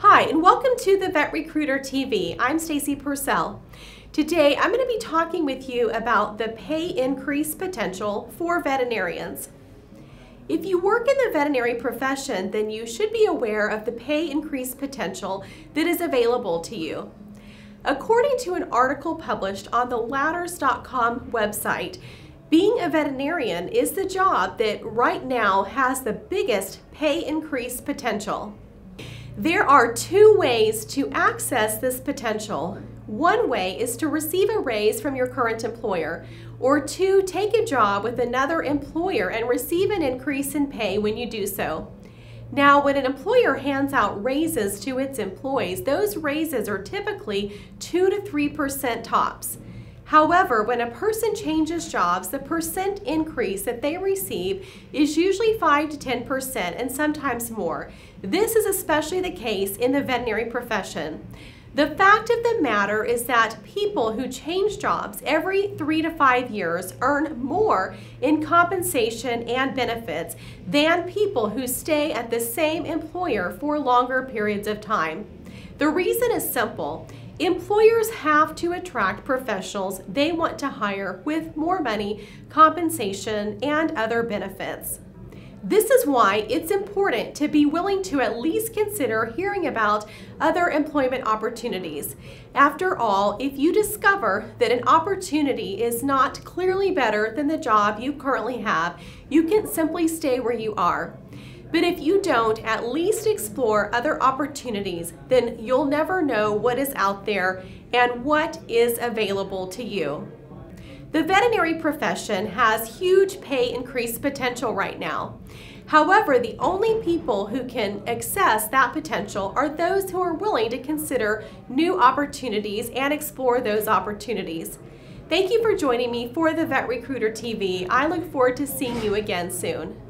Hi, and welcome to the Vet Recruiter TV. I'm Stacy Pursell. Today, I'm going to be talking with you about the pay increase potential for veterinarians. If you work in the veterinary profession, then you should be aware of the pay increase potential that is available to you. According to an article published on the ladders.com website, being a veterinarian is the job that right now has the biggest pay increase potential. There are two ways to access this potential. One way is to receive a raise from your current employer, or two, take a job with another employer and receive an increase in pay when you do so. Now, when an employer hands out raises to its employees, those raises are typically 2 to 3% tops. However, when a person changes jobs, the percent increase that they receive is usually 5 to 10% and sometimes more. This is especially the case in the veterinary profession. The fact of the matter is that people who change jobs every three to five years earn more in compensation and benefits than people who stay at the same employer for longer periods of time. The reason is simple. Employers have to attract professionals they want to hire with more money, compensation, and other benefits. This is why it's important to be willing to at least consider hearing about other employment opportunities. After all, if you discover that an opportunity is not clearly better than the job you currently have, you can simply stay where you are. But if you don't at least explore other opportunities, then you'll never know what is out there and what is available to you. The veterinary profession has huge pay increase potential right now. However, the only people who can access that potential are those who are willing to consider new opportunities and explore those opportunities. Thank you for joining me for the Vet Recruiter TV. I look forward to seeing you again soon.